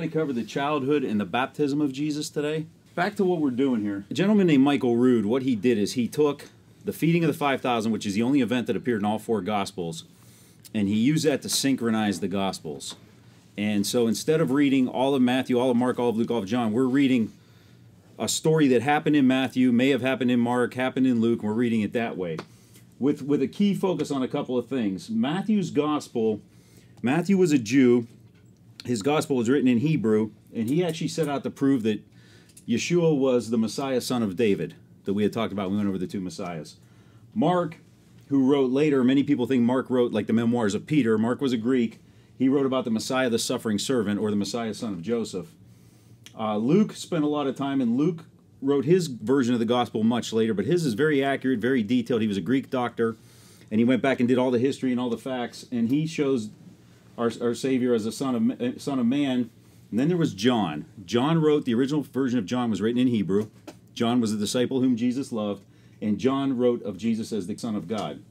three, we're going to cover the childhood and the baptism of Jesus today. Back to what we're doing here. A gentleman named Michael Rood, what he did is he took the feeding of the 5,000, which is the only event that appeared in all four Gospels, and he used that to synchronize the Gospels. And so instead of reading all of Matthew, all of Mark, all of Luke, all of John, we're reading a story that happened in Matthew, may have happened in Mark, happened in Luke, we're reading it that way. With, with a key focus on a couple of things. Matthew's Gospel, Matthew was a Jew. His Gospel was written in Hebrew, and he actually set out to prove that Yeshua was the Messiah, son of David, that we had talked about. We went over the two Messiahs. Mark, who wrote later, many people think Mark wrote like the memoirs of Peter. Mark was a Greek. He wrote about the Messiah, the suffering servant, or the Messiah, son of Joseph. Uh, Luke spent a lot of time, and Luke wrote his version of the gospel much later, but his is very accurate, very detailed. He was a Greek doctor, and he went back and did all the history and all the facts, and he shows our, our Savior as a son of uh, son of man. And then there was John. John wrote the original version of John was written in Hebrew. John was a disciple whom Jesus loved, and John wrote of Jesus as the Son of God.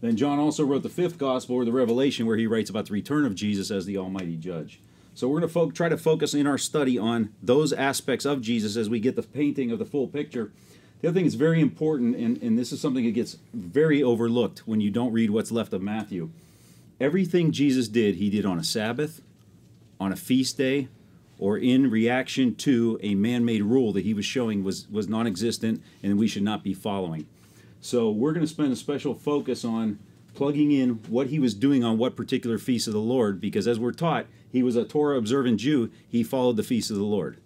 Then John also wrote the fifth gospel, or the Revelation, where he writes about the return of Jesus as the Almighty Judge. So we're going to try to focus in our study on those aspects of Jesus as we get the painting of the full picture. The other thing that's very important, and, and this is something that gets very overlooked when you don't read what's left of Matthew. Everything Jesus did, he did on a Sabbath, on a feast day, or in reaction to a man-made rule that he was showing was, was non-existent and we should not be following. So we're going to spend a special focus on plugging in what he was doing on what particular feast of the Lord, because as we're taught, he was a Torah observant Jew. He followed the feast of the Lord.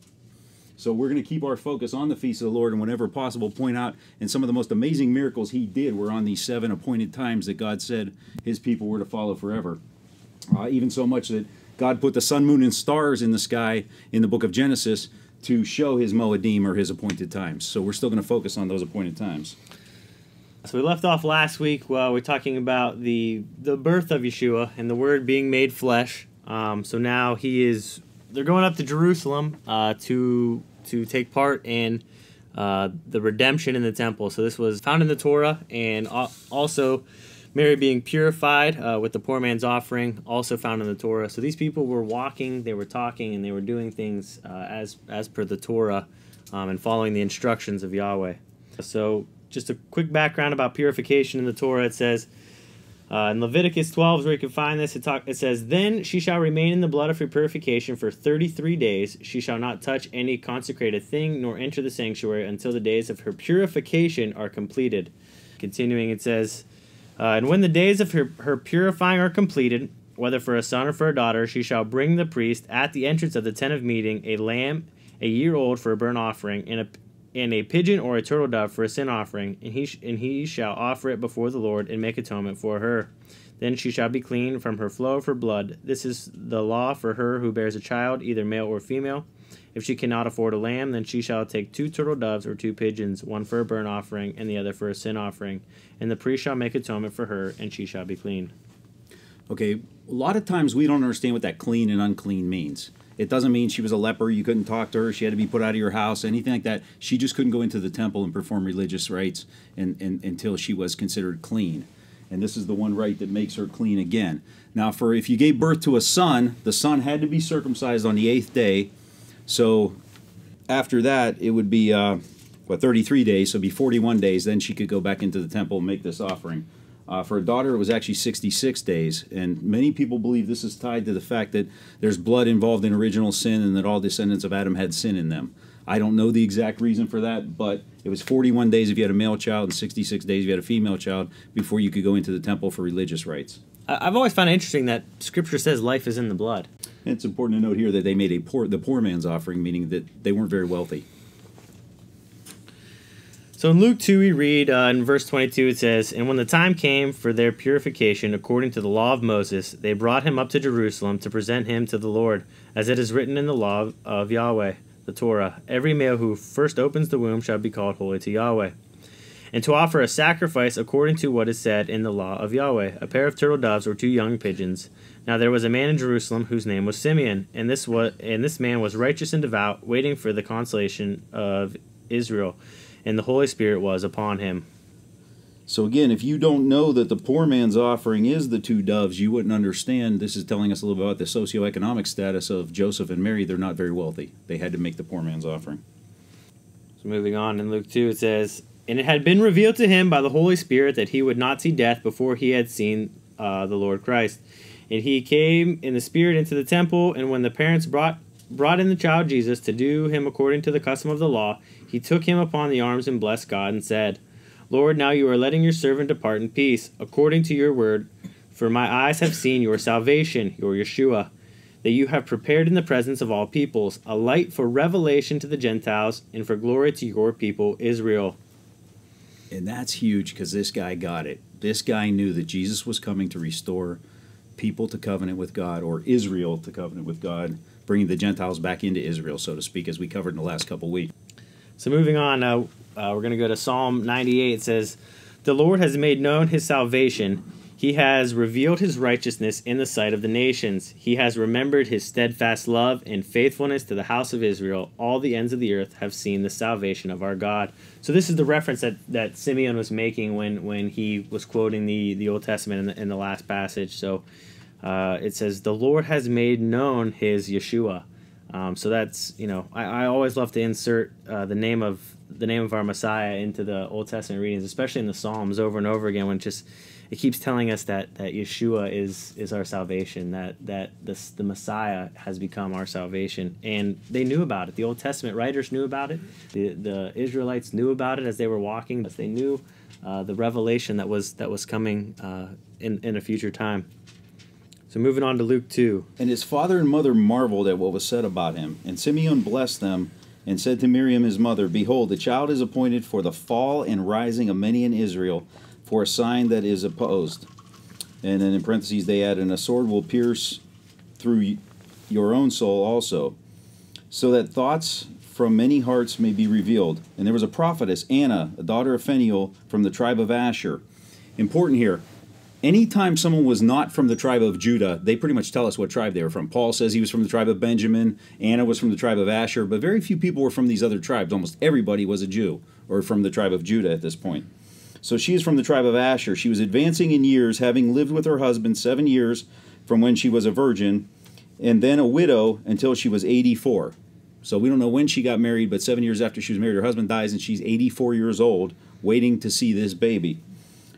So we're going to keep our focus on the feast of the Lord, and whenever possible, point out and some of the most amazing miracles he did were on these seven appointed times that God said his people were to follow forever. Uh, even so much that God put the sun, moon, and stars in the sky in the book of Genesis to show his Moedim or his appointed times. So we're still going to focus on those appointed times. So we left off last week while we are talking about the the birth of Yeshua and the Word being made flesh. Um, so now he is. They're going up to Jerusalem uh, to to take part in uh, the redemption in the temple. So this was found in the Torah, and also Mary being purified uh, with the poor man's offering, also found in the Torah. So these people were walking, they were talking, and they were doing things uh, as as per the Torah, um, and following the instructions of Yahweh. So just a quick background about purification in the Torah. It says uh, in Leviticus 12 is where you can find this. It, talk, it says, Then she shall remain in the blood of her purification for 33 days. She shall not touch any consecrated thing, nor enter the sanctuary until the days of her purification are completed. Continuing, it says, uh, And when the days of her, her purifying are completed, whether for a son or for a daughter, she shall bring the priest at the entrance of the tent of meeting a lamb a year old for a burnt offering, and a and a pigeon or a turtle dove for a sin offering, and he and he shall offer it before the Lord and make atonement for her. Then she shall be clean from her flow of her blood. This is the law for her who bears a child, either male or female. If she cannot afford a lamb, then she shall take two turtle doves or two pigeons, one for a burnt offering and the other for a sin offering. And the priest shall make atonement for her, and she shall be clean. Okay, a lot of times we don't understand what that clean and unclean means. It doesn't mean she was a leper. You couldn't talk to her. She had to be put out of your house, anything like that. She just couldn't go into the temple and perform religious rites and, and, until she was considered clean. And this is the one rite that makes her clean again. Now, for if you gave birth to a son, the son had to be circumcised on the eighth day. So after that, it would be, uh, what, 33 days. So it'd be 41 days. Then she could go back into the temple and make this offering. Uh, for a daughter, it was actually 66 days. And many people believe this is tied to the fact that there's blood involved in original sin and that all descendants of Adam had sin in them. I don't know the exact reason for that, but it was 41 days if you had a male child and 66 days if you had a female child before you could go into the temple for religious rites. I've always found it interesting that Scripture says life is in the blood. And it's important to note here that they made a poor, the poor man's offering, meaning that they weren't very wealthy. So in Luke 2, we read uh, in verse 22, it says, And when the time came for their purification according to the law of Moses, they brought him up to Jerusalem to present him to the Lord, as it is written in the law of Yahweh, the Torah. Every male who first opens the womb shall be called holy to Yahweh. And to offer a sacrifice according to what is said in the law of Yahweh, a pair of turtle doves or two young pigeons. Now there was a man in Jerusalem whose name was Simeon, and this was and this man was righteous and devout, waiting for the consolation of Israel and the Holy Spirit was upon him. So again, if you don't know that the poor man's offering is the two doves, you wouldn't understand. This is telling us a little bit about the socioeconomic status of Joseph and Mary. They're not very wealthy. They had to make the poor man's offering. So moving on in Luke 2, it says, And it had been revealed to him by the Holy Spirit that he would not see death before he had seen uh, the Lord Christ. And he came in the Spirit into the temple, and when the parents brought brought in the child Jesus to do him according to the custom of the law, he took him upon the arms and blessed God and said, Lord, now you are letting your servant depart in peace, according to your word. For my eyes have seen your salvation, your Yeshua, that you have prepared in the presence of all peoples, a light for revelation to the Gentiles, and for glory to your people, Israel. And that's huge because this guy got it. This guy knew that Jesus was coming to restore people to covenant with God, or Israel to covenant with God, bringing the Gentiles back into Israel, so to speak, as we covered in the last couple weeks. So moving on, uh, uh, we're going to go to Psalm 98. It says, The Lord has made known his salvation. He has revealed his righteousness in the sight of the nations. He has remembered his steadfast love and faithfulness to the house of Israel. All the ends of the earth have seen the salvation of our God. So this is the reference that, that Simeon was making when, when he was quoting the, the Old Testament in the, in the last passage. So uh, it says, The Lord has made known his Yeshua. Um, so that's you know I, I always love to insert uh, the name of the name of our Messiah into the Old Testament readings, especially in the Psalms over and over again when it just it keeps telling us that that Yeshua is is our salvation, that that the the Messiah has become our salvation, and they knew about it. The Old Testament writers knew about it. The the Israelites knew about it as they were walking, but they knew uh, the revelation that was that was coming uh, in in a future time. So moving on to Luke 2. And his father and mother marveled at what was said about him. And Simeon blessed them and said to Miriam his mother, Behold, the child is appointed for the fall and rising of many in Israel, for a sign that is opposed. And then in parentheses they add, And a sword will pierce through your own soul also, so that thoughts from many hearts may be revealed. And there was a prophetess, Anna, a daughter of Phanuel, from the tribe of Asher. Important here, anytime someone was not from the tribe of Judah, they pretty much tell us what tribe they were from. Paul says he was from the tribe of Benjamin, Anna was from the tribe of Asher, but very few people were from these other tribes. Almost everybody was a Jew or from the tribe of Judah at this point. So she is from the tribe of Asher. She was advancing in years, having lived with her husband seven years from when she was a virgin, and then a widow until she was 84. So we don't know when she got married, but seven years after she was married, her husband dies, and she's 84 years old, waiting to see this baby.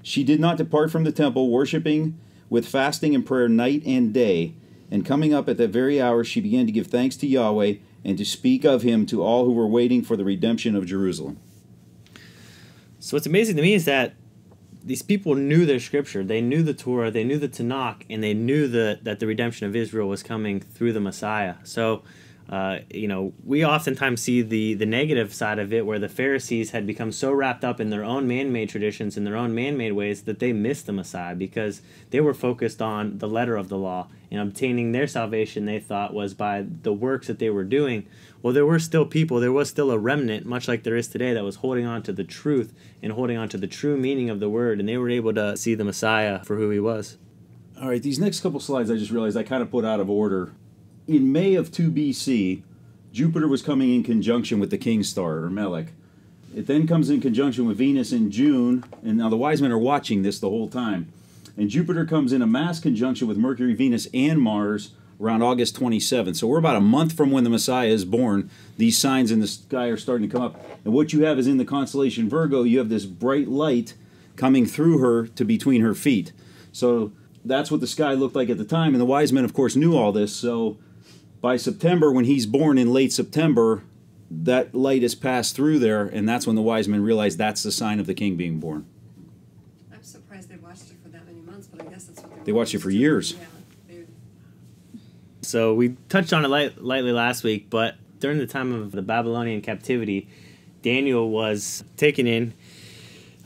She did not depart from the temple, worshiping with fasting and prayer night and day. And coming up at that very hour, she began to give thanks to Yahweh and to speak of him to all who were waiting for the redemption of Jerusalem. So what's amazing to me is that these people knew their scripture. They knew the Torah, they knew the Tanakh, and they knew the, that the redemption of Israel was coming through the Messiah. So uh, you know, we oftentimes see the the negative side of it, where the Pharisees had become so wrapped up in their own man-made traditions and their own man-made ways that they missed the Messiah because they were focused on the letter of the law and obtaining their salvation. They thought was by the works that they were doing. Well, there were still people, there was still a remnant, much like there is today, that was holding on to the truth and holding on to the true meaning of the word, and they were able to see the Messiah for who he was. All right, these next couple slides I just realized I kind of put out of order in May of 2 BC, Jupiter was coming in conjunction with the king star, or Melech. It then comes in conjunction with Venus in June, and now the wise men are watching this the whole time. And Jupiter comes in a mass conjunction with Mercury, Venus, and Mars around August 27th. So we're about a month from when the Messiah is born. These signs in the sky are starting to come up. And what you have is in the constellation Virgo, you have this bright light coming through her to between her feet. So that's what the sky looked like at the time. And the wise men, of course, knew all this. So by September, when he's born in late September, that light has passed through there, and that's when the wise men realize that's the sign of the king being born. I'm surprised they watched it for that many months, but I guess that's what they They watched it for years. Yeah, So we touched on it light, lightly last week, but during the time of the Babylonian captivity, Daniel was taken in,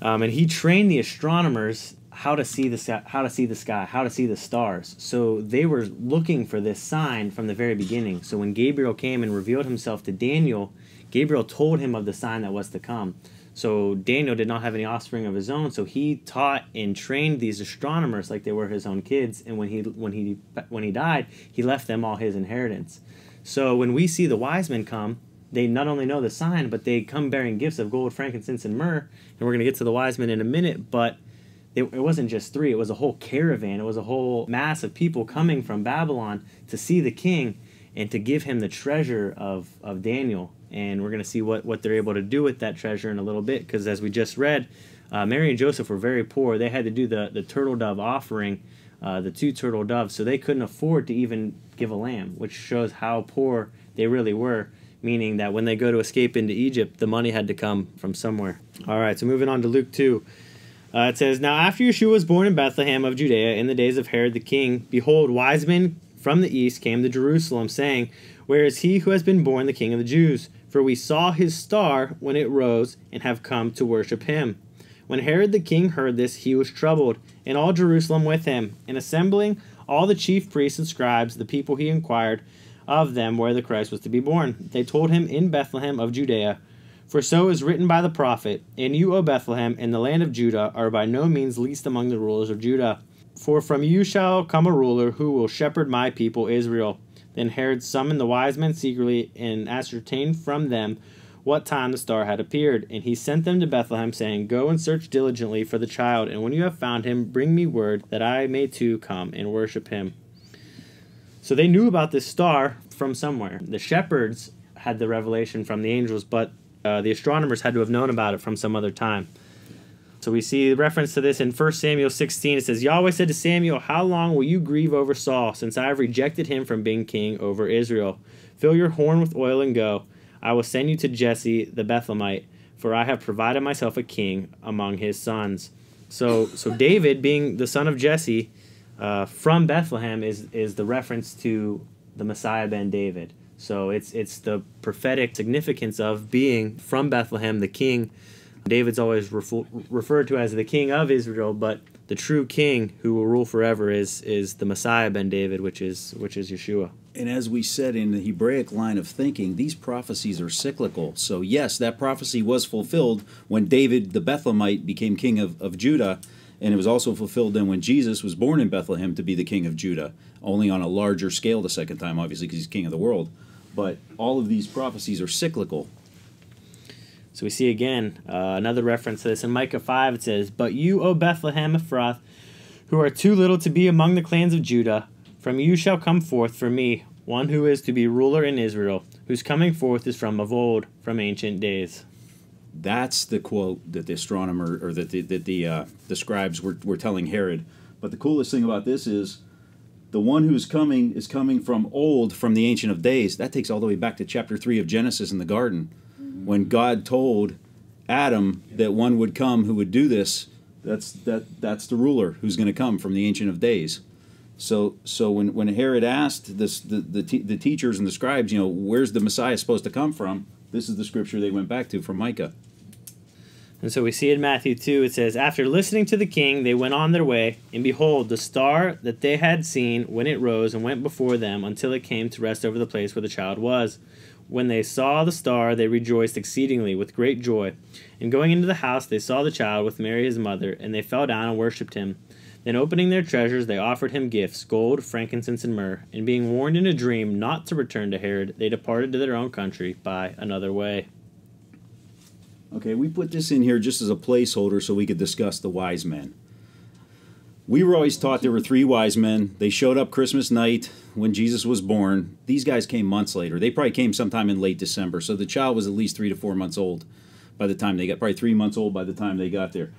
um, and he trained the astronomers how to see the sky, how to see the sky, how to see the stars. So they were looking for this sign from the very beginning. So when Gabriel came and revealed himself to Daniel, Gabriel told him of the sign that was to come. So Daniel did not have any offspring of his own, so he taught and trained these astronomers like they were his own kids. And when he when he when he died, he left them all his inheritance. So when we see the wise men come, they not only know the sign, but they come bearing gifts of gold, frankincense, and myrrh. And we're going to get to the wise men in a minute, but it, it wasn't just three, it was a whole caravan. It was a whole mass of people coming from Babylon to see the king and to give him the treasure of, of Daniel. And we're going to see what, what they're able to do with that treasure in a little bit, because as we just read, uh, Mary and Joseph were very poor. They had to do the, the turtle dove offering, uh, the two turtle doves, so they couldn't afford to even give a lamb, which shows how poor they really were meaning that when they go to escape into Egypt, the money had to come from somewhere. All right, so moving on to Luke 2. Uh, it says, Now after Yeshua was born in Bethlehem of Judea in the days of Herod the king, behold, wise men from the east came to Jerusalem, saying, Where is he who has been born the king of the Jews? For we saw his star when it rose, and have come to worship him. When Herod the king heard this, he was troubled, and all Jerusalem with him. And assembling all the chief priests and scribes, the people he inquired, of them where the Christ was to be born. They told him in Bethlehem of Judea. For so is written by the prophet, And you, O Bethlehem, in the land of Judah, are by no means least among the rulers of Judah. For from you shall come a ruler who will shepherd my people Israel. Then Herod summoned the wise men secretly and ascertained from them what time the star had appeared. And he sent them to Bethlehem, saying, Go and search diligently for the child, and when you have found him, bring me word, that I may too come and worship him. So they knew about this star from somewhere. The shepherds had the revelation from the angels, but uh, the astronomers had to have known about it from some other time. So we see reference to this in 1 Samuel 16. It says, Yahweh said to Samuel, How long will you grieve over Saul, since I have rejected him from being king over Israel? Fill your horn with oil and go. I will send you to Jesse the Bethlehemite, for I have provided myself a king among his sons. So, so David, being the son of Jesse, uh, from Bethlehem is is the reference to the Messiah ben David. So it's it's the prophetic significance of being from Bethlehem, the king. David's always refer, referred to as the king of Israel, but the true king who will rule forever is is the Messiah ben David, which is which is Yeshua. And as we said in the Hebraic line of thinking, these prophecies are cyclical. So yes, that prophecy was fulfilled when David the Bethlehemite became king of, of Judah and it was also fulfilled then when Jesus was born in Bethlehem to be the king of Judah, only on a larger scale the second time, obviously, because he's king of the world. But all of these prophecies are cyclical. So we see again uh, another reference to this in Micah 5. It says, But you, O Bethlehem Ephrath, who are too little to be among the clans of Judah, from you shall come forth for me one who is to be ruler in Israel, whose coming forth is from of old, from ancient days. That's the quote that the astronomer or that the, that the, uh, the scribes were, were telling Herod. But the coolest thing about this is the one who's coming is coming from old, from the Ancient of Days. That takes all the way back to chapter 3 of Genesis in the garden mm-hmm. when God told Adam that one would come who would do this. That's, that, that's the ruler who's going to come from the Ancient of Days. So, so when, when Herod asked this, the, the, the teachers and the scribes, you know, where's the Messiah supposed to come from? This is the scripture they went back to from Micah. And so we see in Matthew 2, it says, After listening to the king, they went on their way, and behold, the star that they had seen when it rose and went before them until it came to rest over the place where the child was. When they saw the star, they rejoiced exceedingly with great joy. And going into the house, they saw the child with Mary his mother, and they fell down and worshipped him. Then, opening their treasures, they offered him gifts gold, frankincense, and myrrh. And being warned in a dream not to return to Herod, they departed to their own country by another way. Okay, we put this in here just as a placeholder so we could discuss the wise men. We were always taught there were three wise men. They showed up Christmas night when Jesus was born. These guys came months later. They probably came sometime in late December. So the child was at least three to four months old by the time they got, probably three months old by the time they got there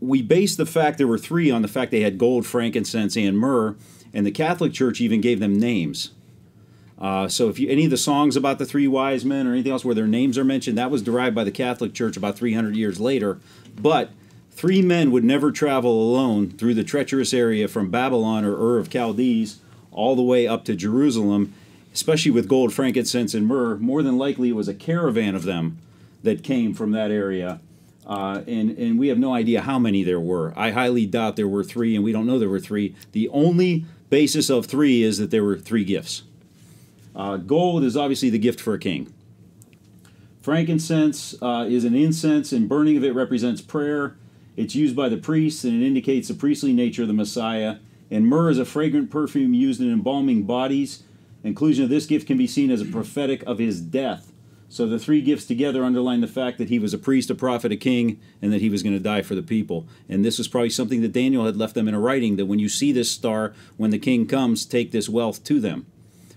we base the fact there were three on the fact they had gold, frankincense, and myrrh, and the Catholic Church even gave them names. Uh, so if you, any of the songs about the three wise men or anything else where their names are mentioned, that was derived by the Catholic Church about 300 years later. But three men would never travel alone through the treacherous area from Babylon or Ur of Chaldees all the way up to Jerusalem, especially with gold, frankincense, and myrrh. More than likely, it was a caravan of them that came from that area uh, and, and we have no idea how many there were. I highly doubt there were three, and we don't know there were three. The only basis of three is that there were three gifts. Uh, gold is obviously the gift for a king. Frankincense uh, is an incense, and burning of it represents prayer. It's used by the priests, and it indicates the priestly nature of the Messiah. And myrrh is a fragrant perfume used in embalming bodies. Inclusion of this gift can be seen as a prophetic of his death. So the three gifts together underline the fact that he was a priest, a prophet, a king, and that he was going to die for the people. And this was probably something that Daniel had left them in a writing that when you see this star, when the king comes, take this wealth to them.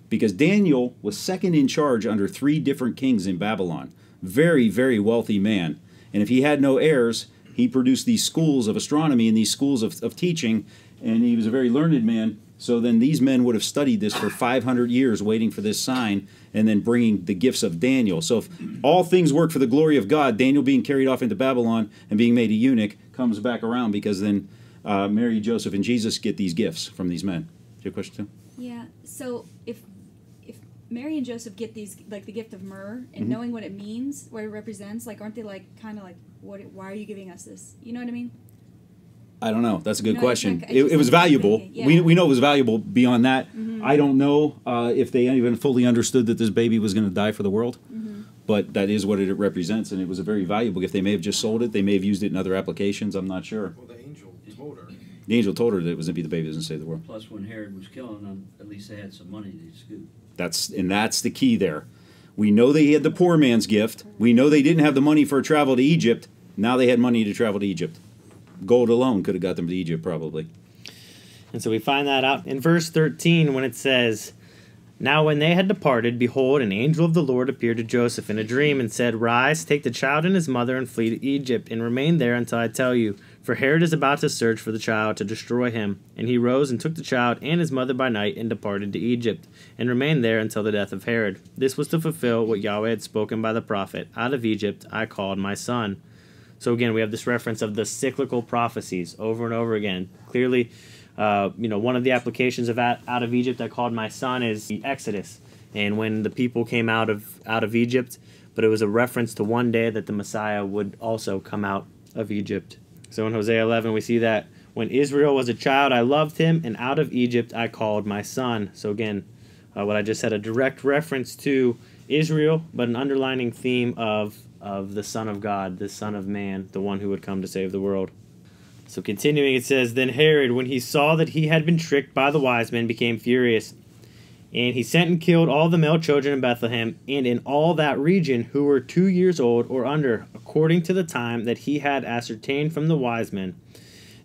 Because Daniel was second in charge under three different kings in Babylon. Very, very wealthy man. And if he had no heirs, he produced these schools of astronomy and these schools of, of teaching, and he was a very learned man. So then these men would have studied this for 500 years, waiting for this sign, and then bringing the gifts of Daniel. So if all things work for the glory of God, Daniel being carried off into Babylon and being made a eunuch comes back around because then uh, Mary, Joseph, and Jesus get these gifts from these men. Do you have a question, too? Yeah. So if Mary and Joseph get these like the gift of myrrh and Mhm. knowing what it means, what it represents, like aren't they like kind of like what? Why are you giving us this? You know what I mean? I don't know. That's a good No, question. it's like- it, it was valuable. thinking, We, we know it was valuable beyond that. Mhm. I don't know uh, if they even fully understood that this baby was going to die for the world, Mm-hmm. but that is what it represents, and it was a very valuable gift. They may have just sold it. They may have used it in other applications. I'm not sure. Well, the angel told her. The angel told her that it was going to be the baby that was going to save the world. Plus, when Herod was killing them, at least they had some money to scoop. That's and that's the key there. We know they had the poor man's gift. We know they didn't have the money for a travel to Egypt. Now they had money to travel to Egypt. Gold alone could have got them to Egypt, probably. And so we find that out in verse 13 when it says, Now when they had departed, behold, an angel of the Lord appeared to Joseph in a dream and said, Rise, take the child and his mother and flee to Egypt, and remain there until I tell you. For Herod is about to search for the child to destroy him. And he rose and took the child and his mother by night and departed to Egypt, and remained there until the death of Herod. This was to fulfill what Yahweh had spoken by the prophet Out of Egypt I called my son. So again, we have this reference of the cyclical prophecies over and over again. Clearly, uh, you know, one of the applications of out, out of Egypt I called my son is the Exodus, and when the people came out of out of Egypt, but it was a reference to one day that the Messiah would also come out of Egypt. So in Hosea 11, we see that when Israel was a child, I loved him, and out of Egypt I called my son. So again, uh, what I just said, a direct reference to Israel, but an underlining theme of of the Son of God, the Son of Man, the one who would come to save the world. So continuing, it says, Then Herod, when he saw that he had been tricked by the wise men, became furious. And he sent and killed all the male children in Bethlehem and in all that region who were two years old or under, according to the time that he had ascertained from the wise men.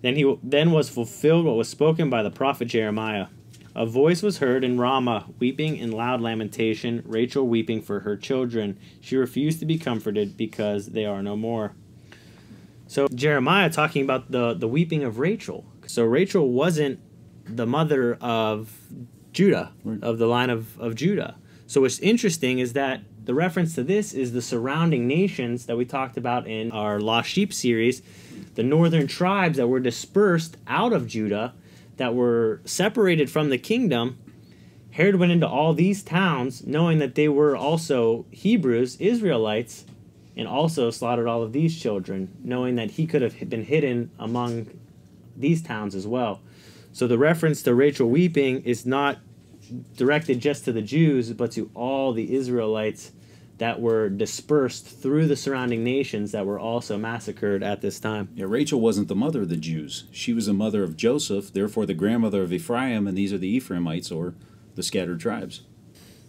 Then he then was fulfilled what was spoken by the prophet Jeremiah. A voice was heard in Ramah, weeping in loud lamentation, Rachel weeping for her children. She refused to be comforted because they are no more. So Jeremiah talking about the the weeping of Rachel. So Rachel wasn't the mother of Judah, Right. of the line of, of Judah. So what's interesting is that the reference to this is the surrounding nations that we talked about in our Lost Sheep series, the northern tribes that were dispersed out of Judah, that were separated from the kingdom. Herod went into all these towns knowing that they were also Hebrews, Israelites, and also slaughtered all of these children, knowing that he could have been hidden among these towns as well. So the reference to Rachel weeping is not directed just to the Jews, but to all the Israelites that were dispersed through the surrounding nations that were also massacred at this time. Yeah, Rachel wasn't the mother of the Jews. She was the mother of Joseph, therefore the grandmother of Ephraim, and these are the Ephraimites or the scattered tribes.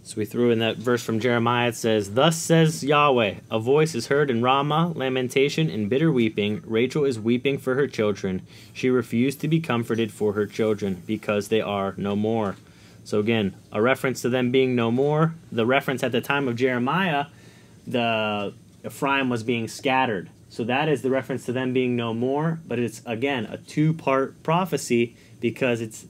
So we threw in that verse from Jeremiah. It says, Thus says Yahweh, a voice is heard in Ramah, lamentation and bitter weeping. Rachel is weeping for her children. She refused to be comforted for her children, because they are no more. So again, a reference to them being no more. The reference at the time of Jeremiah, the Ephraim was being scattered. So that is the reference to them being no more, but it's again a two-part prophecy because it's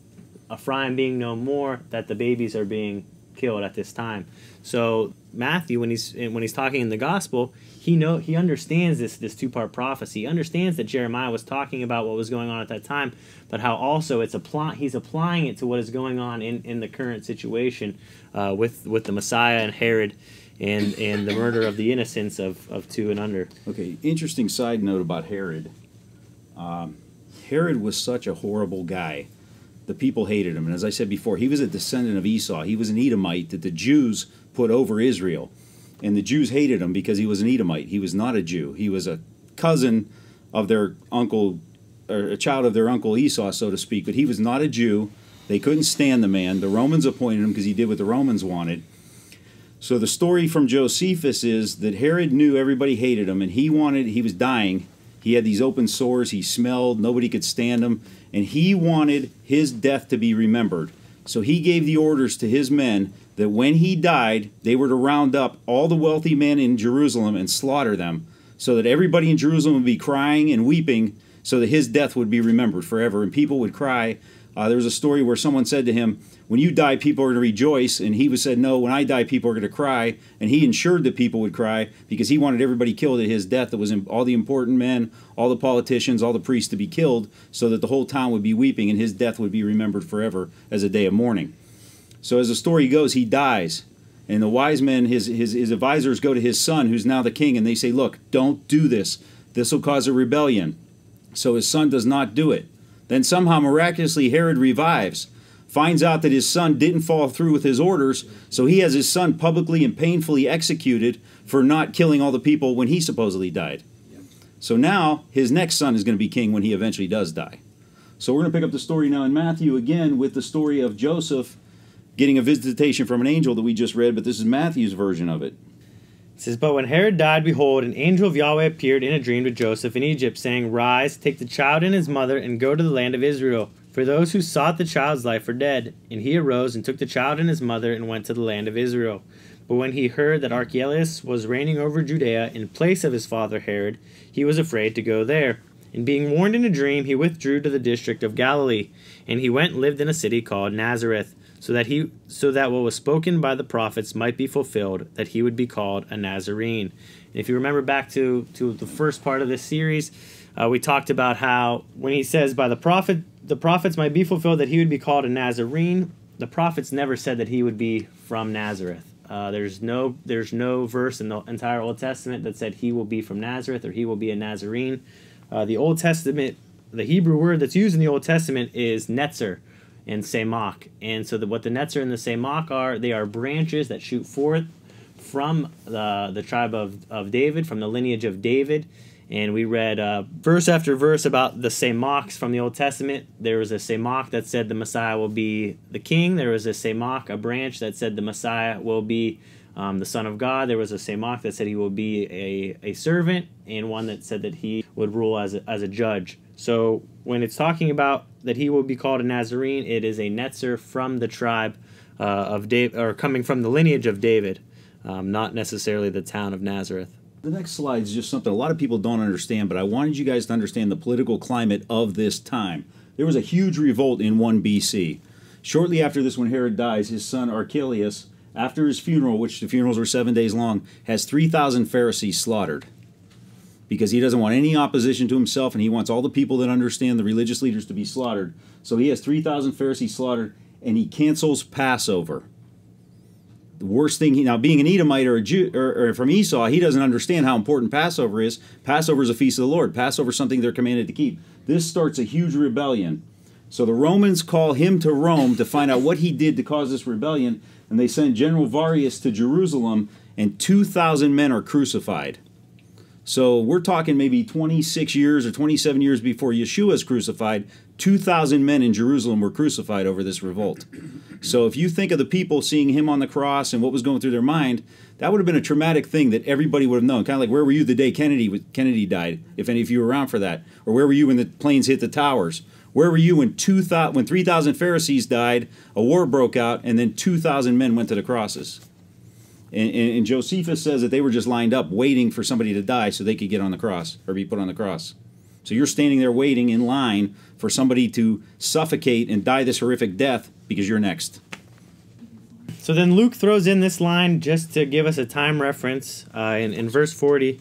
Ephraim being no more that the babies are being killed at this time. So Matthew, when he's when he's talking in the gospel, he know he understands this this two part prophecy. He understands that Jeremiah was talking about what was going on at that time, but how also it's apply he's applying it to what is going on in, in the current situation uh, with with the Messiah and Herod. And, and the murder of the innocents of, of two and under. Okay, interesting side note about Herod. Um, Herod was such a horrible guy. The people hated him. And as I said before, he was a descendant of Esau. He was an Edomite that the Jews put over Israel. And the Jews hated him because he was an Edomite. He was not a Jew. He was a cousin of their uncle, or a child of their uncle Esau, so to speak. But he was not a Jew. They couldn't stand the man. The Romans appointed him because he did what the Romans wanted. So the story from Josephus is that Herod knew everybody hated him, and he wanted. He was dying. He had these open sores. He smelled. Nobody could stand him, and he wanted his death to be remembered. So he gave the orders to his men that when he died, they were to round up all the wealthy men in Jerusalem and slaughter them, so that everybody in Jerusalem would be crying and weeping, so that his death would be remembered forever. And people would cry. Uh, there was a story where someone said to him, When you die, people are going to rejoice. And he was said, No, when I die, people are going to cry. And he ensured that people would cry because he wanted everybody killed at his death. That was all the important men, all the politicians, all the priests to be killed, so that the whole town would be weeping and his death would be remembered forever as a day of mourning. So as the story goes, he dies. And the wise men, his, his, his advisors, go to his son, who's now the king, and they say, Look, don't do this. This will cause a rebellion. So his son does not do it. Then somehow, miraculously, Herod revives, finds out that his son didn't follow through with his orders, so he has his son publicly and painfully executed for not killing all the people when he supposedly died. So now his next son is going to be king when he eventually does die. So we're going to pick up the story now in Matthew again with the story of Joseph getting a visitation from an angel that we just read, but this is Matthew's version of it. It says, But when Herod died, behold, an angel of Yahweh appeared in a dream to Joseph in Egypt, saying, Rise, take the child and his mother, and go to the land of Israel. For those who sought the child's life are dead. And he arose and took the child and his mother, and went to the land of Israel. But when he heard that Archelaus was reigning over Judea in place of his father Herod, he was afraid to go there. And being warned in a dream, he withdrew to the district of Galilee. And he went and lived in a city called Nazareth so that he so that what was spoken by the prophets might be fulfilled that he would be called a Nazarene. And if you remember back to to the first part of this series, uh, we talked about how when he says by the prophet the prophets might be fulfilled that he would be called a Nazarene, the prophets never said that he would be from Nazareth. Uh, there's no there's no verse in the entire Old Testament that said he will be from Nazareth or he will be a Nazarene. Uh, the Old Testament, the Hebrew word that's used in the Old Testament is netzer, and Samach. And so the, what the Netzer and the Samach are, they are branches that shoot forth from the, the tribe of, of David, from the lineage of David. And we read uh, verse after verse about the Samachs from the Old Testament. There was a Samach that said the Messiah will be the king. There was a Samach, a branch that said the Messiah will be um, the Son of God. There was a Samach that said he will be a, a servant, and one that said that he would rule as a, as a judge. So when it's talking about that he will be called a Nazarene, it is a Netzer from the tribe uh, of David, or coming from the lineage of David, um, not necessarily the town of Nazareth. The next slide is just something a lot of people don't understand, but I wanted you guys to understand the political climate of this time. There was a huge revolt in 1 BC. Shortly after this, when Herod dies, his son Archelaus, after his funeral, which the funerals were seven days long, has 3,000 Pharisees slaughtered because he doesn't want any opposition to himself and he wants all the people that understand the religious leaders to be slaughtered. So he has 3,000 Pharisees slaughtered and he cancels Passover. The worst thing, he, now being an Edomite or a Jew or, or from Esau, he doesn't understand how important Passover is. Passover is a feast of the Lord. Passover is something they're commanded to keep. This starts a huge rebellion. So the Romans call him to Rome to find out what he did to cause this rebellion, and they send General Varius to Jerusalem, and 2,000 men are crucified. So we're talking maybe 26 years or 27 years before Yeshua is crucified, 2,000 men in Jerusalem were crucified over this revolt. So if you think of the people seeing him on the cross and what was going through their mind, that would have been a traumatic thing that everybody would have known. Kind of like where were you the day Kennedy Kennedy died, if any of you were around for that, or where were you when the planes hit the towers? Where were you when two when 3,000 Pharisees died, a war broke out, and then 2,000 men went to the crosses? And, and, and, Josephus says that they were just lined up waiting for somebody to die so they could get on the cross or be put on the cross. So you're standing there waiting in line for somebody to suffocate and die this horrific death because you're next. So then Luke throws in this line just to give us a time reference. Uh, in, in verse 40,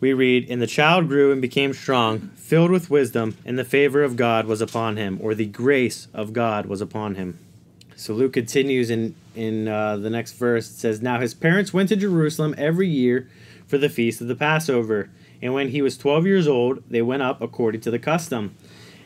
we read, And the child grew and became strong, filled with wisdom, and the favor of God was upon him, or the grace of God was upon him. So Luke continues in in uh, the next verse. It says, "Now his parents went to Jerusalem every year for the feast of the Passover, and when he was twelve years old, they went up according to the custom.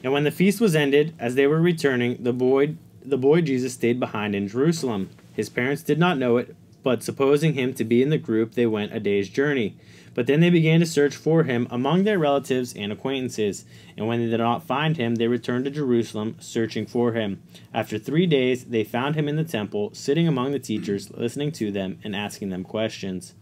And when the feast was ended, as they were returning, the boy the boy Jesus stayed behind in Jerusalem. His parents did not know it, But supposing him to be in the group, they went a day's journey. But then they began to search for him among their relatives and acquaintances. And when they did not find him, they returned to Jerusalem, searching for him. After three days, they found him in the temple, sitting among the teachers, listening to them and asking them questions.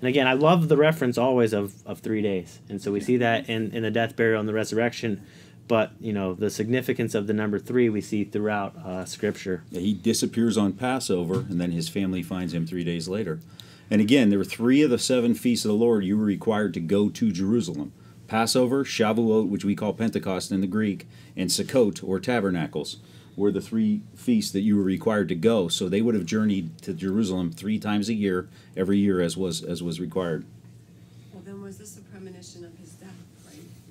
And again, I love the reference always of, of three days. And so we see that in, in the death, burial, and the resurrection. But, you know, the significance of the number three we see throughout uh, Scripture. Yeah, he disappears on Passover, and then his family finds him three days later. And again, there were three of the seven feasts of the Lord you were required to go to Jerusalem Passover, Shavuot, which we call Pentecost in the Greek, and Sukkot, or Tabernacles, were the three feasts that you were required to go. So they would have journeyed to Jerusalem three times a year, every year as was as was required. Well, then was this a premonition of his death, right?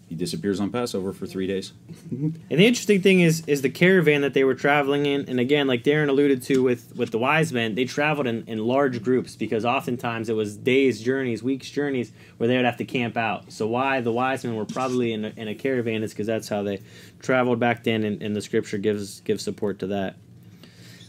He disappears on Passover for three days. And the interesting thing is is the caravan that they were traveling in, and again, like Darren alluded to with with the wise men, they traveled in, in large groups because oftentimes it was days journeys, weeks journeys where they would have to camp out. So why the wise men were probably in a, in a caravan is because that's how they traveled back then, and, and the scripture gives gives support to that.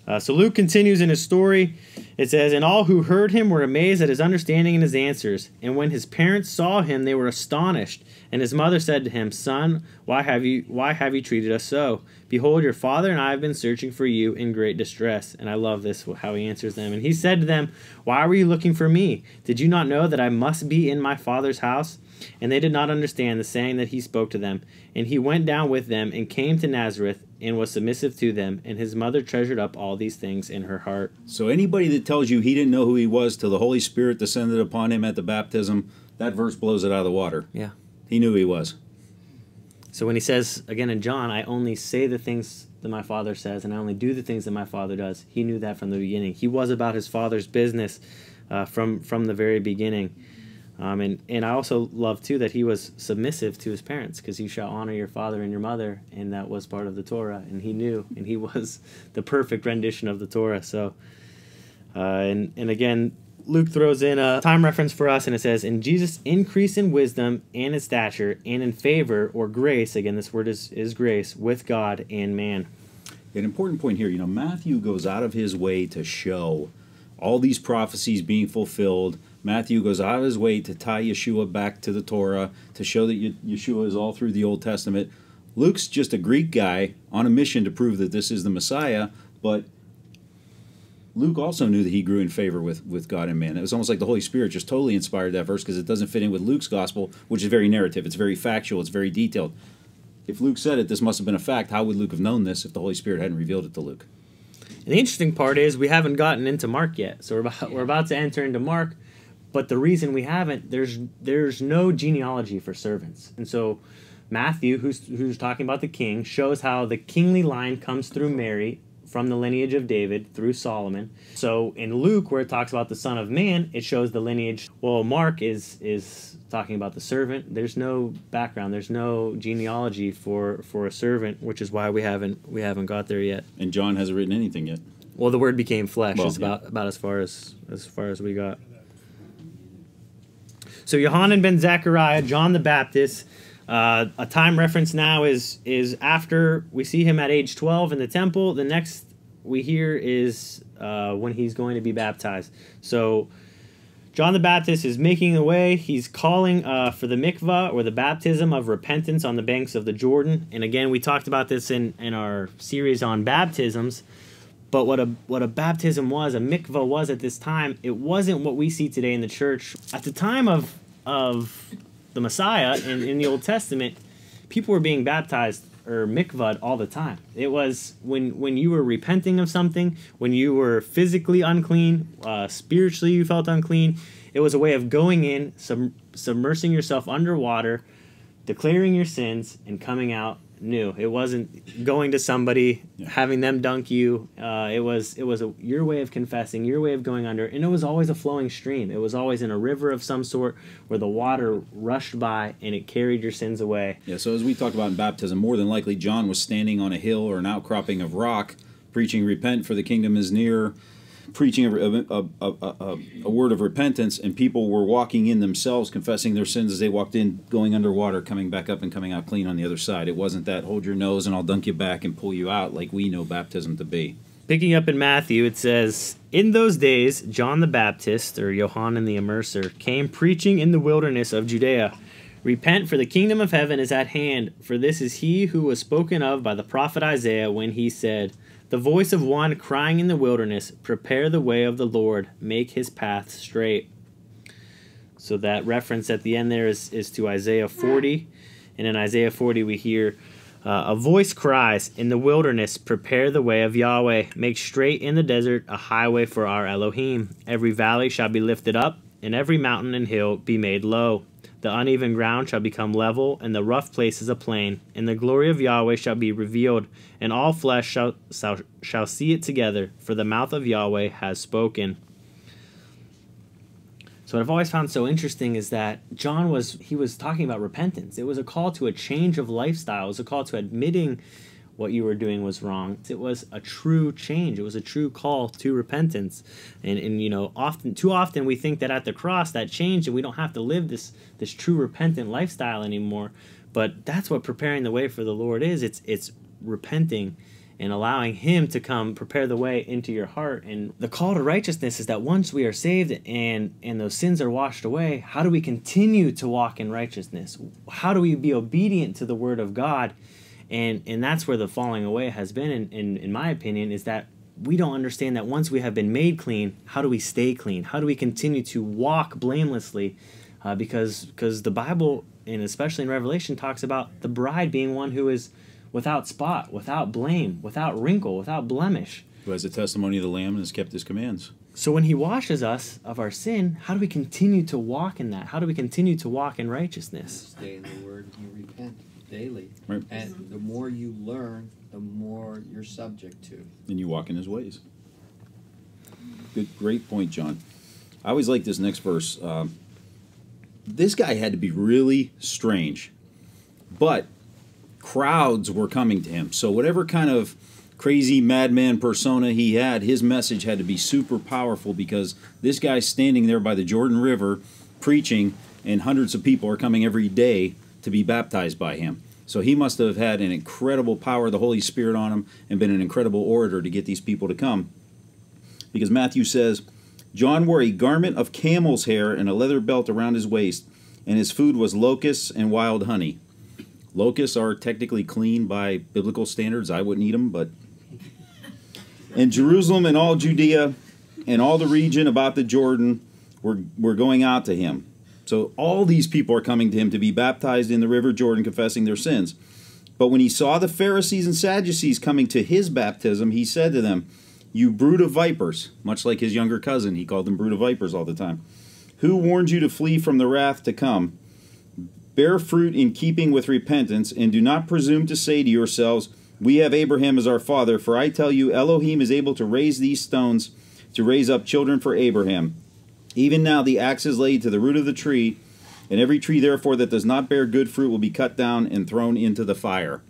Uh, so Luke continues in his story. It says, And all who heard him were amazed at his understanding and his answers. And when his parents saw him, they were astonished. And his mother said to him, Son, why have you why have you treated us so? Behold, your father and I have been searching for you in great distress. And I love this how he answers them. And he said to them, Why were you looking for me? Did you not know that I must be in my father's house? And they did not understand the saying that he spoke to them. And he went down with them and came to Nazareth and was submissive to them. And his mother treasured up all these things in her heart. So anybody that tells you he didn't know who he was till the Holy Spirit descended upon him at the baptism, that verse blows it out of the water. Yeah. He knew he was. So when he says again in John, I only say the things that my father says, and I only do the things that my father does. He knew that from the beginning. He was about his father's business uh, from from the very beginning. Um, and and I also love too that he was submissive to his parents because you shall honor your father and your mother, and that was part of the Torah, and he knew, and he was the perfect rendition of the Torah. So, uh, and and again, Luke throws in a time reference for us, and it says, "In Jesus increase in wisdom and in stature and in favor or grace." Again, this word is is grace with God and man. An important point here, you know, Matthew goes out of his way to show all these prophecies being fulfilled. Matthew goes out of his way to tie Yeshua back to the Torah, to show that Yeshua is all through the Old Testament. Luke's just a Greek guy on a mission to prove that this is the Messiah, but Luke also knew that he grew in favor with, with God and man. It was almost like the Holy Spirit just totally inspired that verse because it doesn't fit in with Luke's gospel, which is very narrative. It's very factual. It's very detailed. If Luke said it, this must have been a fact. How would Luke have known this if the Holy Spirit hadn't revealed it to Luke? And the interesting part is we haven't gotten into Mark yet, so we're about we're about to enter into Mark. But the reason we haven't, there's there's no genealogy for servants, and so Matthew, who's who's talking about the king, shows how the kingly line comes through Mary from the lineage of David through Solomon. So in Luke, where it talks about the Son of Man, it shows the lineage. Well, Mark is is talking about the servant. There's no background. There's no genealogy for for a servant, which is why we haven't we haven't got there yet. And John hasn't written anything yet. Well, the word became flesh. Well, is yeah. about about as far as as far as we got. So Yohanan ben Zechariah, John the Baptist. Uh, a time reference now is is after we see him at age twelve in the temple. The next we hear is uh, when he's going to be baptized. So John the Baptist is making the way. He's calling uh, for the mikvah or the baptism of repentance on the banks of the Jordan. And again, we talked about this in, in our series on baptisms. But what a what a baptism was, a mikvah was at this time, it wasn't what we see today in the church. At the time of of the Messiah in, in the Old Testament, people were being baptized or mikvah all the time. It was when when you were repenting of something, when you were physically unclean, uh, spiritually you felt unclean. It was a way of going in, sub, submersing yourself underwater, declaring your sins, and coming out new. It wasn't going to somebody, Yeah. having them dunk you. Uh, it was it was a, your way of confessing, your way of going under, and it was always a flowing stream. It was always in a river of some sort where the water rushed by and it carried your sins away. Yeah, so as we talked about in baptism, more than likely John was standing on a hill or an outcropping of rock, preaching, Repent, for the kingdom is near, preaching a, a, a, a, word of repentance, and people were walking in themselves, confessing their sins as they walked in, going underwater, coming back up, and coming out clean on the other side. It wasn't that hold your nose and I'll dunk you back and pull you out like we know baptism to be. Picking up in Matthew, it says, In those days, John the Baptist, or Johannan the Immerser, came preaching in the wilderness of Judea. Repent, for the kingdom of heaven is at hand. For this is he who was spoken of by the prophet Isaiah when he said, The voice of one crying in the wilderness, Prepare the way of the Lord, make his path straight. So that reference at the end there is, is to Isaiah 40. And in Isaiah 40, we hear, uh, a voice cries, In the wilderness, prepare the way of Yahweh. Make straight in the desert a highway for our Elohim. Every valley shall be lifted up, and every mountain and hill be made low. The uneven ground shall become level, and the rough places a plain. And the glory of Yahweh shall be revealed, and all flesh shall, shall, shall see it together, for the mouth of Yahweh has spoken. So what I've always found so interesting is that John was he was talking about repentance. It was a call to a change of lifestyle. It was a call to admitting what you were doing was wrong. It was a true change. It was a true call to repentance. And and you know, often too often we think that at the cross that changed and we don't have to live this this true repentant lifestyle anymore. But that's what preparing the way for the Lord is. It's it's repenting and allowing him to come prepare the way into your heart and the call to righteousness is that once we are saved and and those sins are washed away how do we continue to walk in righteousness how do we be obedient to the word of god and and that's where the falling away has been in, in, in my opinion is that we don't understand that once we have been made clean how do we stay clean how do we continue to walk blamelessly uh, because because the bible and especially in revelation talks about the bride being one who is without spot, without blame, without wrinkle, without blemish. Who has the testimony of the Lamb and has kept his commands. So when he washes us of our sin, how do we continue to walk in that? How do we continue to walk in righteousness? Stay in the Word, you repent daily. Right. And the more you learn, the more you're subject to. And you walk in his ways. Good, great point, John. I always like this next verse. Um, this guy had to be really strange, but crowds were coming to him. So whatever kind of crazy madman persona he had, his message had to be super powerful because this guy's standing there by the Jordan River preaching, and hundreds of people are coming every day to be baptized by him. So he must have had an incredible power of the Holy Spirit on him and been an incredible orator to get these people to come. Because Matthew says, John wore a garment of camel's hair and a leather belt around his waist, and his food was locusts and wild honey. Locusts are technically clean by biblical standards. I wouldn't eat them, but. And Jerusalem and all Judea and all the region about the Jordan were, were going out to him. So all these people are coming to him to be baptized in the river Jordan, confessing their sins. But when he saw the Pharisees and Sadducees coming to his baptism, he said to them, You brood of vipers, much like his younger cousin, he called them brood of vipers all the time. Who warned you to flee from the wrath to come? Bear fruit in keeping with repentance, and do not presume to say to yourselves, We have Abraham as our father, for I tell you, Elohim is able to raise these stones to raise up children for Abraham. Even now the axe is laid to the root of the tree, and every tree therefore that does not bear good fruit will be cut down and thrown into the fire.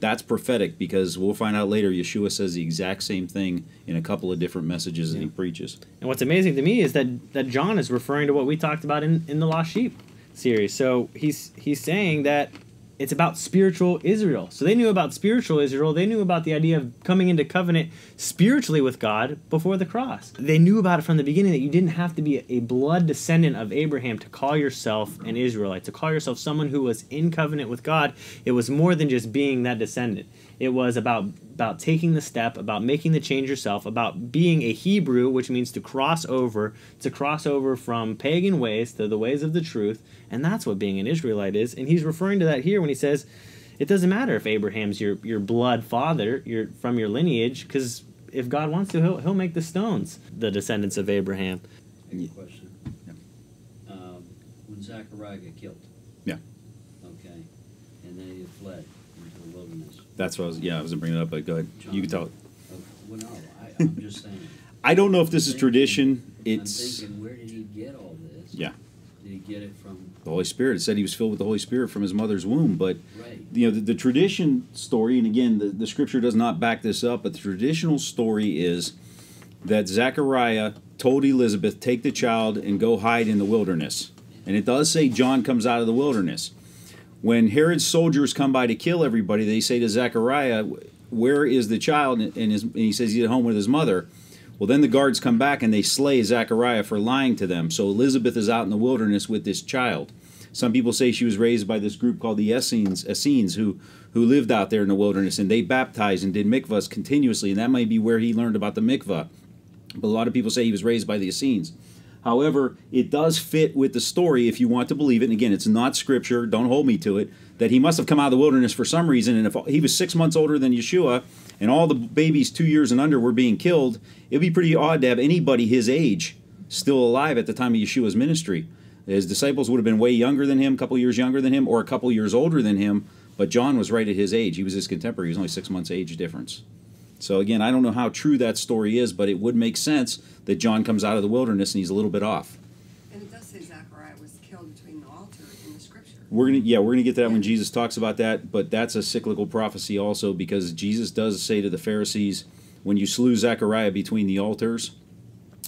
That's prophetic because we'll find out later Yeshua says the exact same thing in a couple of different messages that he preaches. And what's amazing to me is that, that John is referring to what we talked about in, in the Lost Sheep series. So he's he's saying that it's about spiritual Israel. So they knew about spiritual Israel. They knew about the idea of coming into covenant spiritually with God before the cross. They knew about it from the beginning that you didn't have to be a blood descendant of Abraham to call yourself an Israelite, to call yourself someone who was in covenant with God. It was more than just being that descendant. It was about about taking the step, about making the change yourself, about being a Hebrew, which means to cross over, to cross over from pagan ways to the ways of the truth, and that's what being an Israelite is. And he's referring to that here when he says, it doesn't matter if Abraham's your your blood father, you're from your lineage, because if God wants to, he'll he'll make the stones the descendants of Abraham. Next question. Um, when Zachariah got killed. Yeah. Okay, and then he fled into the wilderness. That's what I was. Yeah, I wasn't bringing it up, but go ahead. You can tell. it. Oh, Well, no, I, I'm just saying. I don't know if this is tradition. It's I'm thinking, where did he get all this? yeah, Did he get it from, the Holy Spirit. It said he was filled with the Holy Spirit from his mother's womb. But right, you know, the, the tradition story, and again, the, the scripture does not back this up, but the traditional story is that Zechariah told Elizabeth, "Take the child and go hide in the wilderness." And it does say John comes out of the wilderness. When Herod's soldiers come by to kill everybody, they say to Zechariah, Where is the child? And, his, and he says he's at home with his mother. Well, then the guards come back and they slay Zechariah for lying to them. So Elizabeth is out in the wilderness with this child. Some people say she was raised by this group called the Essenes, Essenes who, who lived out there in the wilderness, and they baptized and did mikvahs continuously, and that might be where he learned about the mikvah. But a lot of people say he was raised by the Essenes. However, it does fit with the story if you want to believe it. And again, it's not scripture, don't hold me to it, that he must have come out of the wilderness for some reason. And if he was six months older than Yeshua and all the babies two years and under were being killed, it'd be pretty odd to have anybody his age still alive at the time of Yeshua's ministry. His disciples would have been way younger than him, a couple years younger than him, or a couple years older than him. But John was right at his age. He was his contemporary. He was only six months age difference. So again, I don't know how true that story is, but it would make sense that John comes out of the wilderness and he's a little bit off. And it does say Zechariah was killed between the altar in the scripture. We're gonna yeah, we're gonna get to that when Jesus talks about that, but that's a cyclical prophecy also because Jesus does say to the Pharisees, when you slew Zechariah between the altars,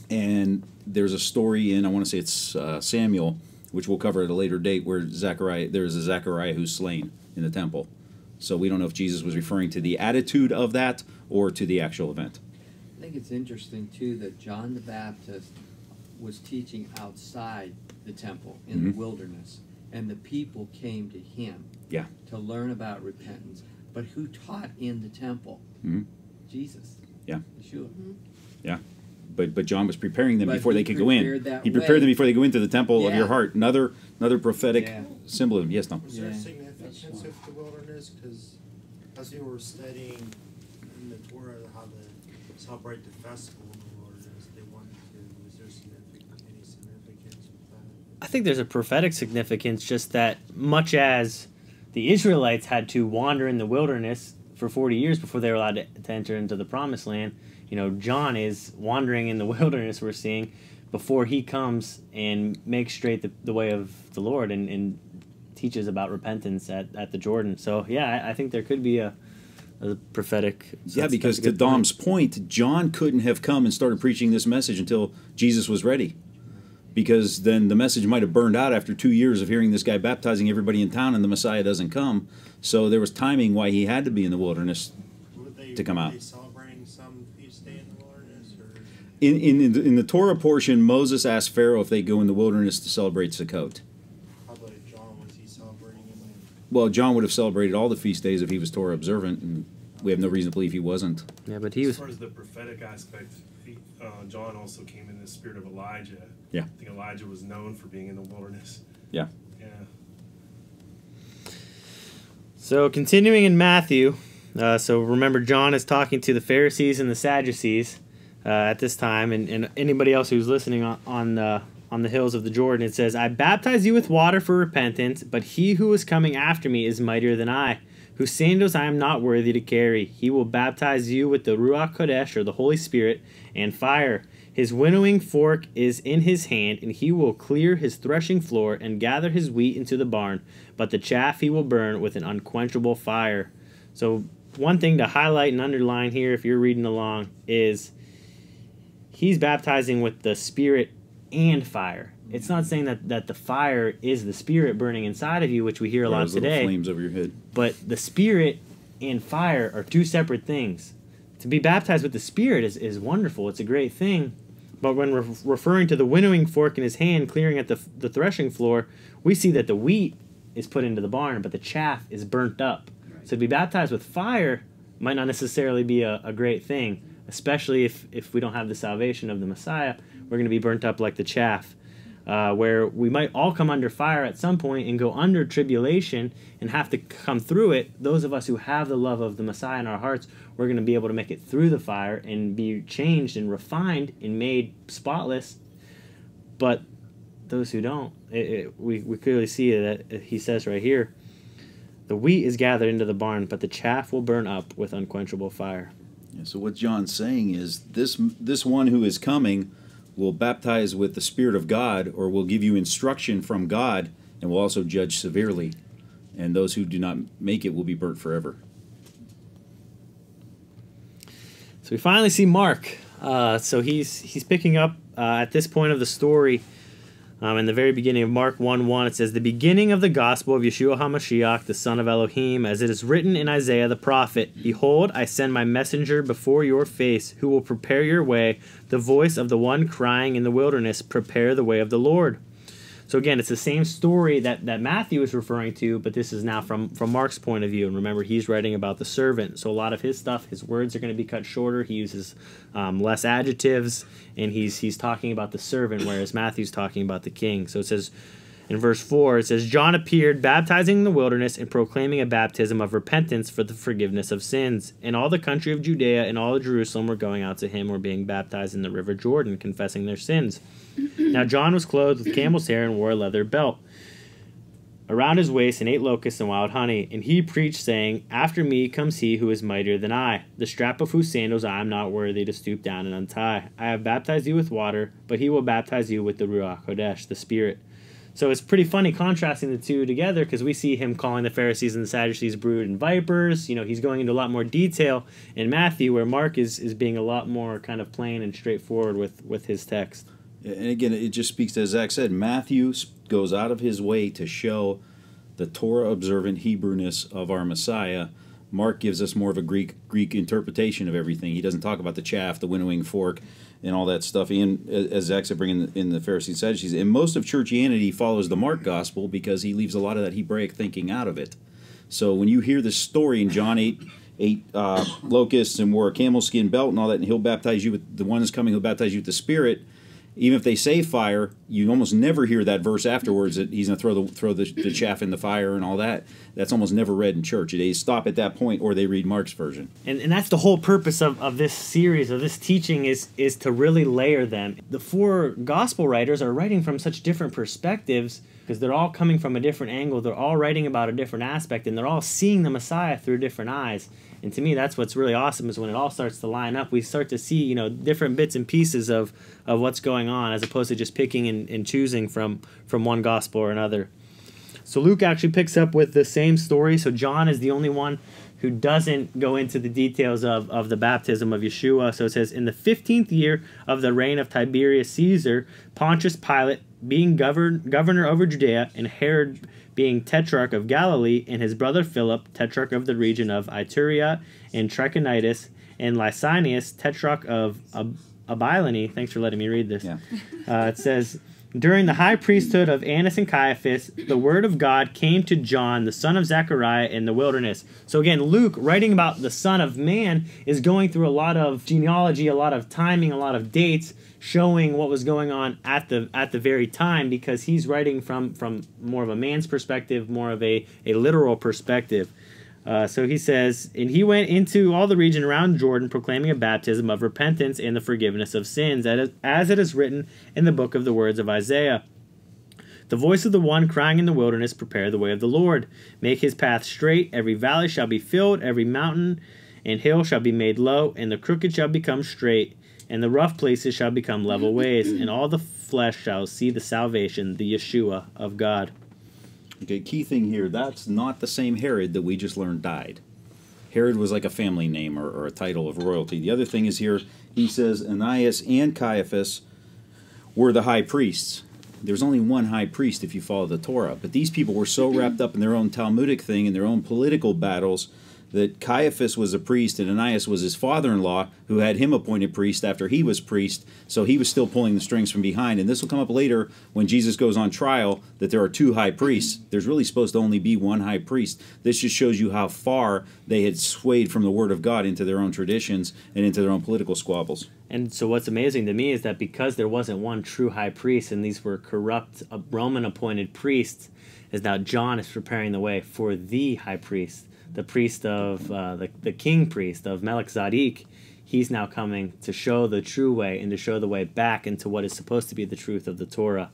and there's a story in I want to say it's uh, Samuel, which we'll cover at a later date, where Zechariah there is a Zechariah who's slain in the temple. So we don't know if Jesus was referring to the attitude of that or to the actual event. I think it's interesting too that John the Baptist was teaching outside the temple in Mhm. the wilderness, and the people came to him Yeah. to learn about repentance. But who taught in the temple? Mhm. Jesus. Yeah. Yeshua. Yeah. But but John was preparing them But before they could go in. He prepared way. them before they go into the temple of your heart. Another another prophetic Yeah. symbolism. Yes, no. Was there Yeah. significance of the wilderness? Because as we were studying in the Torah how to celebrate the festival in the wilderness, they wanted to. Was there any significance with that? I think there's a prophetic significance, just that much as the Israelites had to wander in the wilderness for 40 years before they were allowed to, to enter into the promised land, you know, John is wandering in the wilderness, we're seeing, before he comes and makes straight the, the way of the Lord and, and teaches about repentance at, at the Jordan. So, yeah, I, I think there could be a, a prophetic. so Yeah, because to a good point. Dom's point, John couldn't have come and started preaching this message until Jesus was ready. Because then the message might have burned out after two years of hearing this guy baptizing everybody in town and the Messiah doesn't come. So there was timing why he had to be in the wilderness. They, To come out. they celebrating some feast day in the wilderness? Or? In, in, in, the, in the Torah portion, Moses asked Pharaoh if they go in the wilderness to celebrate Sukkot. How about John? Was he celebrating it? When, Well, John would have celebrated all the feast days if he was Torah observant, and we have no reason to believe he wasn't. Yeah, but he was. as far as the prophetic aspect, he, uh, John also came in the spirit of Elijah. Yeah. I think Elijah was known for being in the wilderness. Yeah. Yeah. So continuing in Matthew, uh, so remember John is talking to the Pharisees and the Sadducees uh, at this time, and, and anybody else who's listening on on the on the hills of the Jordan. It says, "I baptize you with water for repentance, but he who is coming after me is mightier than I, whose sandals I am not worthy to carry. He will baptize you with the Ruach Kodesh, or the Holy Spirit, and fire." His winnowing fork is in his hand, and he will clear his threshing floor and gather his wheat into the barn, but the chaff he will burn with an unquenchable fire. So, one thing to highlight and underline here, if you're reading along, is he's baptizing with the Spirit and fire. It's not saying that, that the fire is the Spirit burning inside of you, which we hear a Or lot those today flames over your head. but the spirit and fire are two separate things. To be baptized with the spirit is, is wonderful. It's a great thing. But when re- referring to the winnowing fork in his hand clearing at the, the threshing floor, we see that the wheat is put into the barn, but the chaff is burnt up. So to be baptized with fire might not necessarily be a, a great thing, especially if, if we don't have the salvation of the Messiah. We're going to be burnt up like the chaff uh, where we might all come under fire at some point and go under tribulation and have to come through it. Those of us who have the love of the Messiah in our hearts, we're going to be able to make it through the fire and be changed and refined and made spotless. But those who don't, it, it, we, we clearly see that he says right here the wheat is gathered into the barn, but the chaff will burn up with unquenchable fire. Yeah, so what John's saying is this this one who is coming will baptize with the Spirit of God, or will give you instruction from God, and will also judge severely. And those who do not make it will be burnt forever. So we finally see Mark. Uh, so he's he's picking up uh, at this point of the story Um, in the very beginning of Mark 1 1, it says, The beginning of the gospel of Yeshua HaMashiach, the Son of Elohim, as it is written in Isaiah the prophet Behold, I send my messenger before your face, who will prepare your way, the voice of the one crying in the wilderness, Prepare the way of the Lord. So again, it's the same story that, that Matthew is referring to, but this is now from, from Mark's point of view. And remember, he's writing about the servant. So a lot of his stuff, his words are going to be cut shorter. He uses um, less adjectives, and he's he's talking about the servant, whereas Matthew's talking about the king. So it says in verse 4, it says, John appeared, baptizing in the wilderness and proclaiming a baptism of repentance for the forgiveness of sins. And all the country of Judea and all of Jerusalem were going out to him, were being baptized in the river Jordan, confessing their sins. now John was clothed with camel's hair and wore a leather belt around his waist and ate locusts and wild honey. And he preached, saying, After me comes he who is mightier than I, the strap of whose sandals I am not worthy to stoop down and untie. I have baptized you with water, but he will baptize you with the Ruach Kodesh, the Spirit. So it's pretty funny contrasting the two together because we see him calling the Pharisees and the Sadducees brood and vipers. You know, he's going into a lot more detail in Matthew, where Mark is, is being a lot more kind of plain and straightforward with, with his text. And again, it just speaks to, as Zach said, Matthew goes out of his way to show the Torah observant Hebrewness of our Messiah. Mark gives us more of a Greek Greek interpretation of everything. He doesn't talk about the chaff, the winnowing fork, and all that stuff. And as Zach said, bringing in, the Pharisees and Sadducees, and most of churchianity follows the Mark gospel because he leaves a lot of that Hebraic thinking out of it. So when you hear the story in John eight, eight uh, locusts and wore a camel skin belt and all that, and he'll baptize you with the one is coming, who'll baptize you with the Spirit even if they say fire, you almost never hear that verse afterwards that he's going to throw the throw the, the, chaff in the fire and all that. That's almost never read in church. They stop at that point, or they read Mark's version. And, and that's the whole purpose of, of this series of this teaching is is to really layer them. The four gospel writers are writing from such different perspectives because they're all coming from a different angle. They're all writing about a different aspect, and they're all seeing the Messiah through different eyes. And to me, that's what's really awesome is when it all starts to line up. We start to see, you know, different bits and pieces of, of what's going on, as opposed to just picking and, and choosing from from one gospel or another. So Luke actually picks up with the same story. So John is the only one who doesn't go into the details of, of the baptism of Yeshua. So it says, In the 15th year of the reign of Tiberius Caesar, Pontius Pilate, being govern, governor over Judea, and Herod being tetrarch of Galilee, and his brother Philip, tetrarch of the region of Iturea and Trachonitis, and Lysanias, tetrarch of Ab- Abilene. Thanks for letting me read this. Yeah. Uh, it says, during the high priesthood of Annas and Caiaphas, the word of God came to John, the son of Zechariah, in the wilderness. So again, Luke, writing about the Son of Man, is going through a lot of genealogy, a lot of timing, a lot of dates, showing what was going on at the at the very time, because he's writing from from more of a man's perspective, more of a, a literal perspective. Uh, so he says, and he went into all the region around Jordan, proclaiming a baptism of repentance and the forgiveness of sins, as it is written in the book of the words of Isaiah. The voice of the one crying in the wilderness, Prepare the way of the Lord. Make his path straight. Every valley shall be filled, every mountain and hill shall be made low, and the crooked shall become straight, and the rough places shall become level ways, and all the flesh shall see the salvation, the Yeshua of God. Okay, key thing here that's not the same Herod that we just learned died. Herod was like a family name or, or a title of royalty. The other thing is here, he says Ananias and Caiaphas were the high priests. There's only one high priest if you follow the Torah, but these people were so wrapped up in their own Talmudic thing and their own political battles that Caiaphas was a priest and Ananias was his father in law, who had him appointed priest after he was priest. So he was still pulling the strings from behind. And this will come up later when Jesus goes on trial that there are two high priests. There's really supposed to only be one high priest. This just shows you how far they had swayed from the Word of God into their own traditions and into their own political squabbles. And so, what's amazing to me is that because there wasn't one true high priest and these were corrupt uh, Roman appointed priests, is now John is preparing the way for the high priest the priest of uh, the, the king priest of Melik Melchizedek, he's now coming to show the true way and to show the way back into what is supposed to be the truth of the Torah.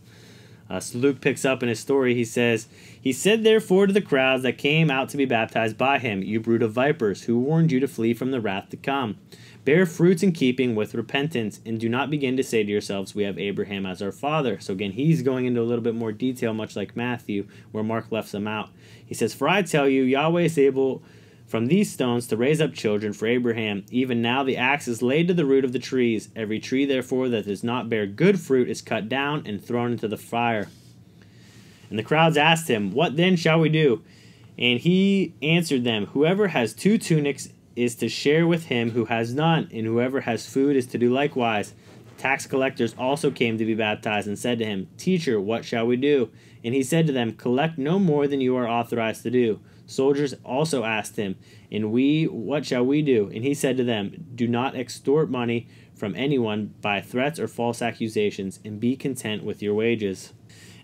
Uh, so Luke picks up in his story. He says, He said therefore to the crowds that came out to be baptized by him, You brood of vipers, who warned you to flee from the wrath to come? Bear fruits in keeping with repentance, and do not begin to say to yourselves, We have Abraham as our father. So again, he's going into a little bit more detail, much like Matthew, where Mark left some out. He says, For I tell you, Yahweh is able from these stones to raise up children for Abraham. Even now the axe is laid to the root of the trees. Every tree, therefore, that does not bear good fruit is cut down and thrown into the fire. And the crowds asked him, What then shall we do? And he answered them, Whoever has two tunics is to share with him who has none, and whoever has food is to do likewise. Tax collectors also came to be baptized and said to him, Teacher, what shall we do? And he said to them, Collect no more than you are authorized to do. Soldiers also asked him, And we, what shall we do? And he said to them, Do not extort money from anyone by threats or false accusations, and be content with your wages.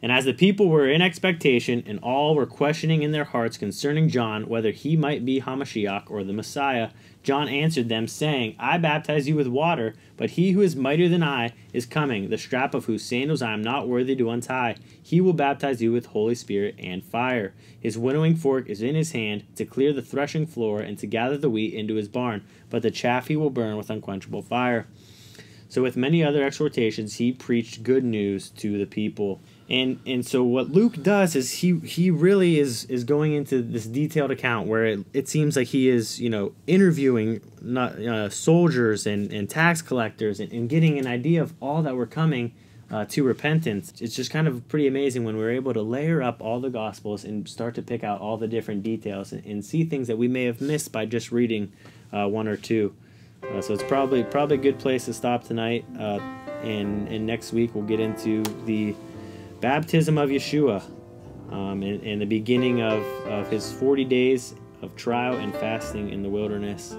And as the people were in expectation, and all were questioning in their hearts concerning John whether he might be Hamashiach or the Messiah, John answered them, saying, I baptize you with water, but he who is mightier than I is coming, the strap of whose sandals I am not worthy to untie. He will baptize you with Holy Spirit and fire. His winnowing fork is in his hand to clear the threshing floor and to gather the wheat into his barn, but the chaff he will burn with unquenchable fire. So, with many other exhortations, he preached good news to the people and and so what Luke does is he he really is is going into this detailed account where it, it seems like he is you know interviewing not uh, soldiers and, and tax collectors and, and getting an idea of all that were coming uh, to repentance. It's just kind of pretty amazing when we're able to layer up all the gospels and start to pick out all the different details and, and see things that we may have missed by just reading uh, one or two. Uh, so it's probably probably a good place to stop tonight. Uh, and and next week we'll get into the baptism of Yeshua um, and, and, the beginning of, of his 40 days of trial and fasting in the wilderness.